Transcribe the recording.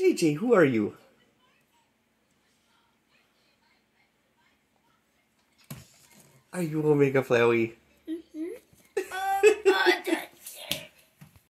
JJ, who are you? Are you Omega Flowey?